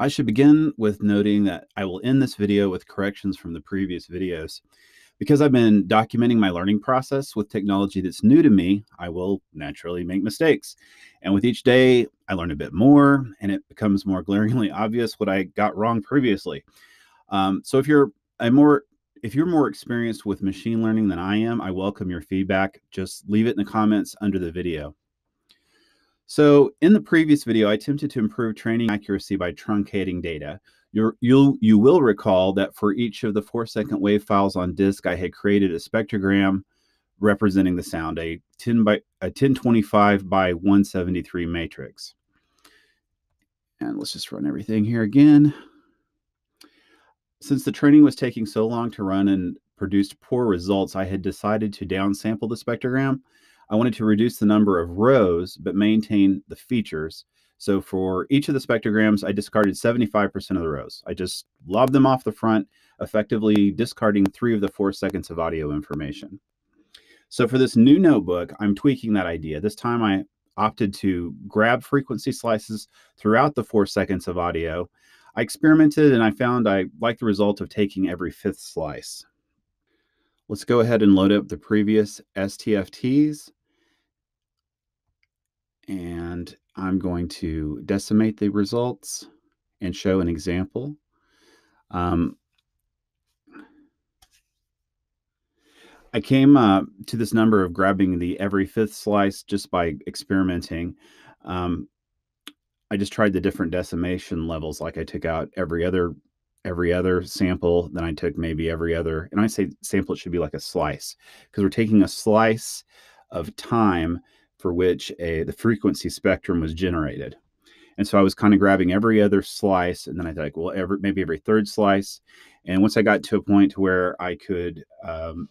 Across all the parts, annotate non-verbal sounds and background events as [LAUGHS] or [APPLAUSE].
I should begin with noting that I will end this video with corrections from the previous videos. Because I've been documenting my learning process with technology that's new to me, I will naturally make mistakes. And with each day, I learn a bit more and it becomes more glaringly [LAUGHS] obvious what I got wrong previously. Um, so if you're a more if you're more experienced with machine learning than I am, I welcome your feedback. Just leave it in the comments under the video. So in the previous video, I attempted to improve training accuracy by truncating data. you you'll, you will recall that for each of the four second wave files on disk, I had created a spectrogram representing the sound, a 10 by a 1025 by 173 matrix. And let's just run everything here again. Since the training was taking so long to run and produced poor results, I had decided to downsample the spectrogram I wanted to reduce the number of rows but maintain the features. So for each of the spectrograms, I discarded 75% of the rows. I just lobbed them off the front, effectively discarding three of the four seconds of audio information. So for this new notebook, I'm tweaking that idea. This time I opted to grab frequency slices throughout the four seconds of audio. I experimented and I found I like the result of taking every fifth slice. Let's go ahead and load up the previous STFTs and I'm going to decimate the results and show an example. Um, I came uh, to this number of grabbing the every fifth slice just by experimenting. Um, I just tried the different decimation levels. Like I took out every other every other sample, then I took maybe every other. And I say sample, it should be like a slice because we're taking a slice of time for which a the frequency spectrum was generated. And so I was kind of grabbing every other slice, and then I thought, well, every, maybe every third slice. And once I got to a point where I could um,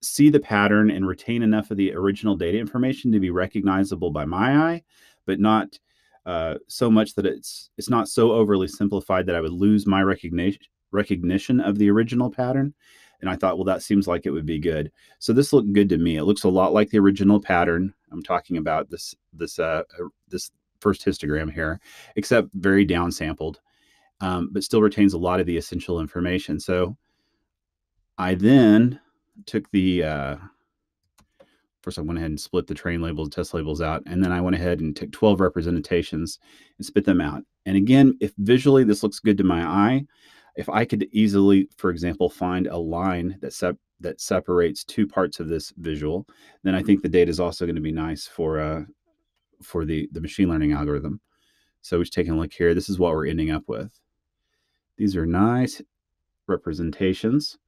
see the pattern and retain enough of the original data information to be recognizable by my eye, but not uh, so much that it's it's not so overly simplified that I would lose my recognition recognition of the original pattern. And I thought, well, that seems like it would be good. So this looked good to me. It looks a lot like the original pattern. I'm talking about this this uh, uh this first histogram here, except very downsampled, um, but still retains a lot of the essential information. So I then took the uh, first I went ahead and split the train labels, test labels out, and then I went ahead and took 12 representations and spit them out. And again, if visually this looks good to my eye, if I could easily, for example, find a line that sep- that separates two parts of this visual, then I think the data is also going to be nice for uh, for the the machine learning algorithm. So we're taking a look here. This is what we're ending up with. These are nice representations.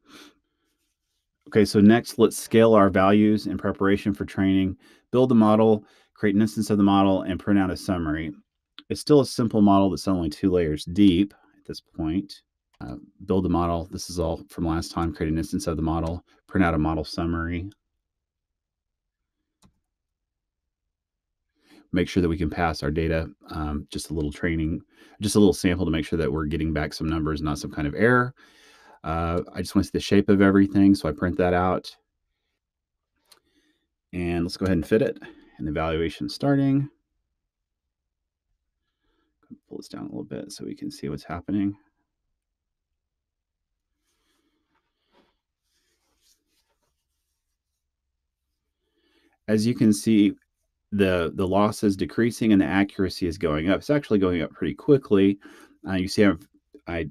Okay, so next let's scale our values in preparation for training, build the model, create an instance of the model, and print out a summary. It's still a simple model that's only two layers deep at this point. Uh, build the model. This is all from last time, create an instance of the model, print out a model summary. Make sure that we can pass our data, um, just a little training, just a little sample to make sure that we're getting back some numbers, not some kind of error. Uh, I just want to see the shape of everything, so I print that out. And let's go ahead and fit it. And the evaluation starting. Pull this down a little bit so we can see what's happening. As you can see, the the loss is decreasing and the accuracy is going up. It's actually going up pretty quickly. Uh, you see, I've I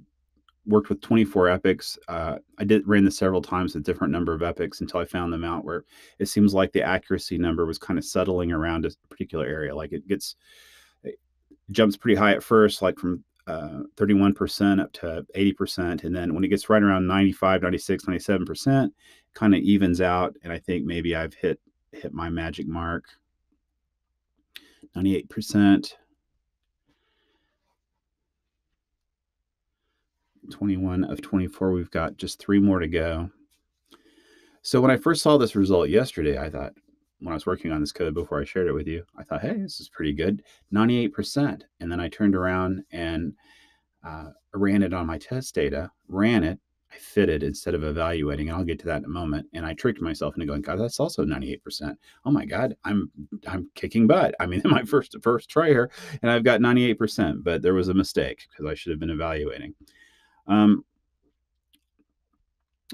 worked with 24 epochs. Uh, I did ran this several times with different number of epochs until I found them out where it seems like the accuracy number was kind of settling around a particular area. Like it gets it jumps pretty high at first, like from uh, 31% up to 80%. And then when it gets right around 95, 96, 97%, kind of evens out. And I think maybe I've hit hit my magic mark. 98%. 21 of 24. We've got just three more to go. So when I first saw this result yesterday, I thought, when I was working on this code before I shared it with you, I thought, hey, this is pretty good. 98%. And then I turned around and uh, ran it on my test data, ran it. I fitted instead of evaluating, and I'll get to that in a moment. And I tricked myself into going, God, that's also 98%. Oh my God, I'm I'm kicking butt. I mean, [LAUGHS] my first first try here, and I've got 98%, but there was a mistake because I should have been evaluating. Um,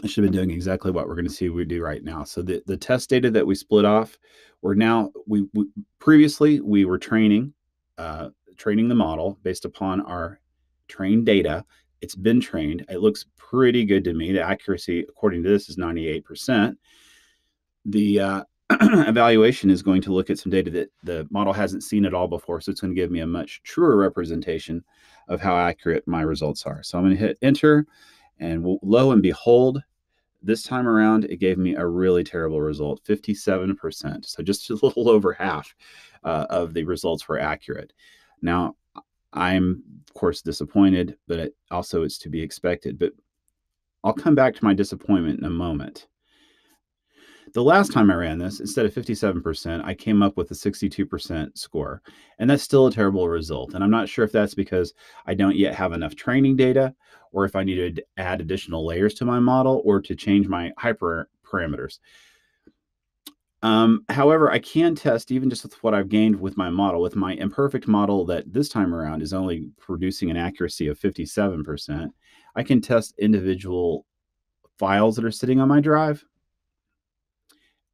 I should have been doing exactly what we're going to see we do right now. So the, the test data that we split off, we're now we, we previously we were training uh, training the model based upon our trained data it's been trained. It looks pretty good to me. The accuracy, according to this, is 98%. The uh, [CLEARS THROAT] evaluation is going to look at some data that the model hasn't seen at all before. So it's going to give me a much truer representation of how accurate my results are. So I'm going to hit enter and lo and behold, this time around, it gave me a really terrible result 57%. So just [LAUGHS] a little over half uh, of the results were accurate. Now, I'm, of course, disappointed, but it, also it's to be expected. But I'll come back to my disappointment in a moment. The last time I ran this, instead of 57%, I came up with a 62% score. And that's still a terrible result. And I'm not sure if that's because I don't yet have enough training data or if I need to add additional layers to my model or to change my hyper parameters. Um, however, I can test even just with what I've gained with my model, with my imperfect model that this time around is only producing an accuracy of 57%. I can test individual files that are sitting on my drive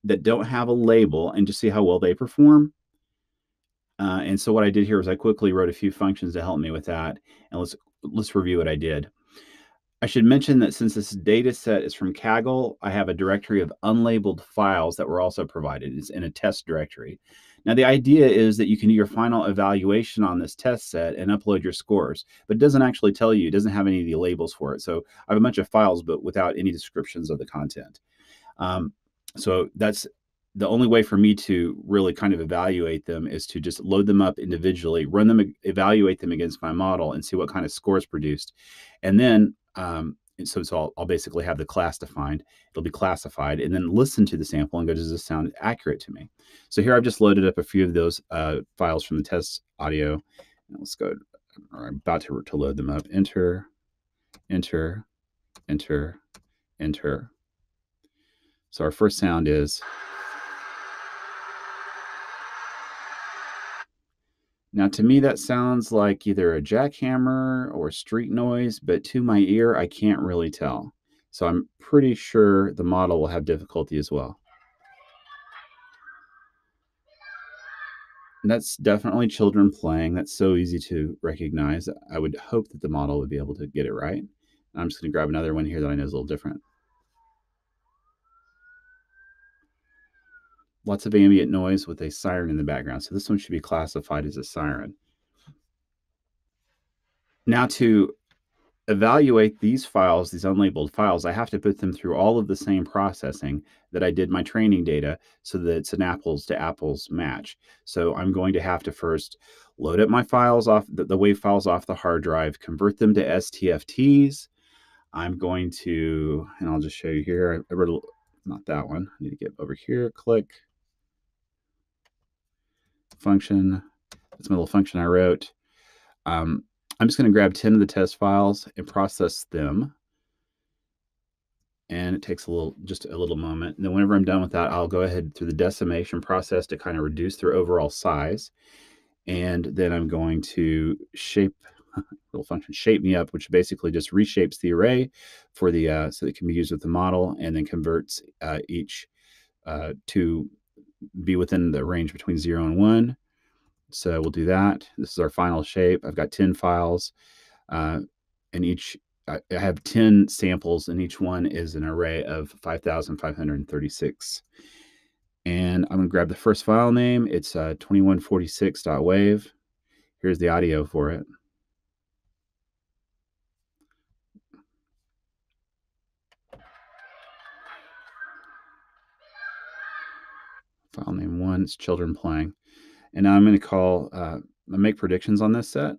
that don't have a label and just see how well they perform. Uh, and so what I did here was I quickly wrote a few functions to help me with that. And let's let's review what I did. I should mention that since this data set is from Kaggle, I have a directory of unlabeled files that were also provided. It's in a test directory. Now, the idea is that you can do your final evaluation on this test set and upload your scores, but it doesn't actually tell you, it doesn't have any of the labels for it. So I have a bunch of files, but without any descriptions of the content. Um, so that's the only way for me to really kind of evaluate them is to just load them up individually, run them, evaluate them against my model, and see what kind of scores produced. And then um, and so, so I'll, I'll, basically have the class defined. It'll be classified, and then listen to the sample and go, does this sound accurate to me? So here I've just loaded up a few of those uh, files from the test audio. And let's go. I'm about to, to load them up. Enter, enter, enter, enter. So our first sound is. Now, to me, that sounds like either a jackhammer or street noise, but to my ear, I can't really tell. So I'm pretty sure the model will have difficulty as well. And that's definitely children playing. That's so easy to recognize. I would hope that the model would be able to get it right. I'm just going to grab another one here that I know is a little different. Lots of ambient noise with a siren in the background. So this one should be classified as a siren. Now to evaluate these files, these unlabeled files, I have to put them through all of the same processing that I did my training data so that it's an apples to apples match. So I'm going to have to first load up my files off the, the WAV files off the hard drive, convert them to STFTs. I'm going to, and I'll just show you here. I wrote, not that one. I need to get over here, click, function. That's my little function I wrote. Um, I'm just going to grab 10 of the test files and process them. And it takes a little, just a little moment. And then whenever I'm done with that, I'll go ahead through the decimation process to kind of reduce their overall size. And then I'm going to shape [LAUGHS] little function shape me up, which basically just reshapes the array for the uh, so it can be used with the model, and then converts uh, each uh, to be within the range between zero and one. So we'll do that. This is our final shape. I've got 10 files uh, and each, I have 10 samples and each one is an array of 5,536. And I'm gonna grab the first file name. It's uh, 2146.wave. Here's the audio for it. File name one, it's children playing. And now I'm going to call, uh, make predictions on this set.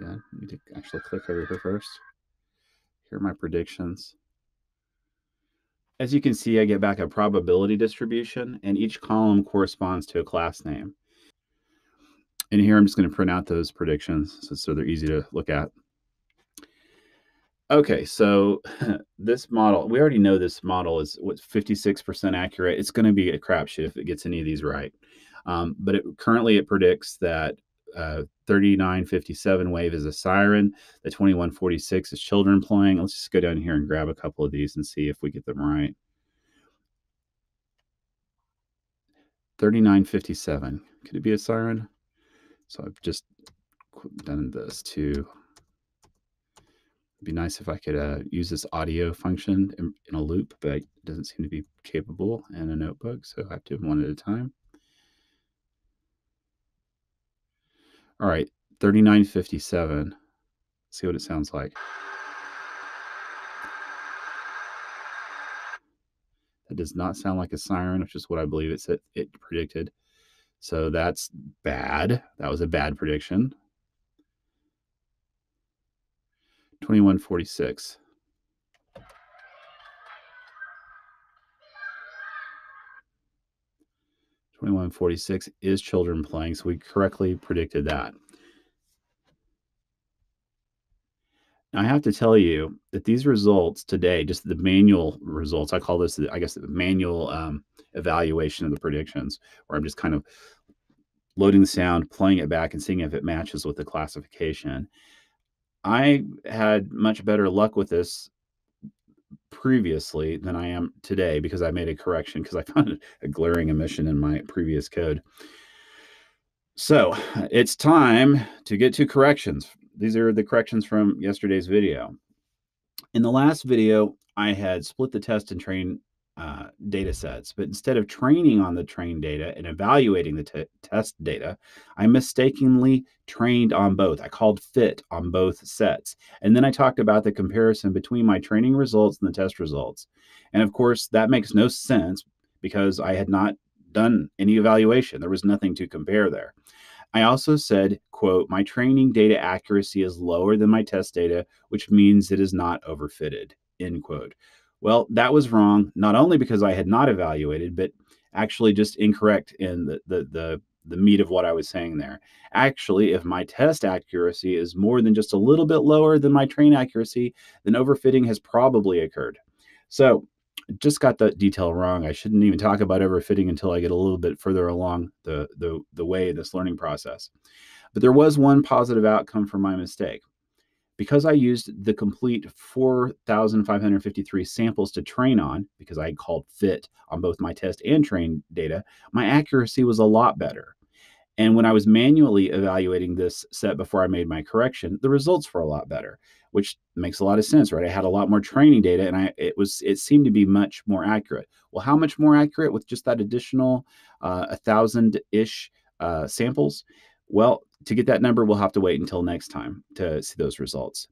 Again, need to actually click over here first. Here are my predictions. As you can see, I get back a probability distribution, and each column corresponds to a class name. And here I'm just going to print out those predictions so they're easy to look at. Okay, so [LAUGHS] this model, we already know this model is what's 56% accurate. It's going to be a crapshoot if it gets any of these right. Um, but it, currently, it predicts that uh, 3957 wave is a siren. The 2146 is children playing. Let's just go down here and grab a couple of these and see if we get them right. 3957. Could it be a siren? So I've just done this too. It'd be nice if I could uh, use this audio function in, in, a loop, but it doesn't seem to be capable in a notebook, so I have to do one at a time. All right, 3957. See what it sounds like. That does not sound like a siren, which is what I believe it it predicted. So that's bad. That was a bad prediction. 2146. Twenty-one forty-six is children playing, so we correctly predicted that. Now, I have to tell you that these results today, just the manual results, I call this, I guess, the manual um, evaluation of the predictions, where I'm just kind of loading the sound, playing it back, and seeing if it matches with the classification. I had much better luck with this previously than I am today because I made a correction because I [LAUGHS] found a glaring omission in my previous code. So it's time to get to corrections. These are the corrections from yesterday's video. In the last video, I had split the test and train uh, data sets. But instead of training on the trained data and evaluating the test data, I mistakenly trained on both. I called fit on both sets. And then I talked about the comparison between my training results and the test results. And of course, that makes no sense because I had not done any evaluation. There was nothing to compare there. I also said, quote, my training data accuracy is lower than my test data, which means it is not overfitted, end quote. Well, that was wrong, not only because I had not evaluated, but actually just incorrect in the, the, the, the meat of what I was saying there. Actually, if my test accuracy is more than just a little bit lower than my train accuracy, then overfitting has probably occurred. So just got that detail wrong. I shouldn't even talk about overfitting until I get a little bit further along the, the, the way in this learning process. But there was one positive outcome from my mistake. Because I used the complete 4,553 samples to train on, because I called fit on both my test and train data, my accuracy was a lot better. And when I was manually evaluating this set before I made my correction, the results were a lot better, which makes a lot of sense, right? I had a lot more training data and I it was it seemed to be much more accurate. Well, how much more accurate with just that additional uh, a thousand ish uh, samples? Well, to get that number, we'll have to wait until next time to see those results.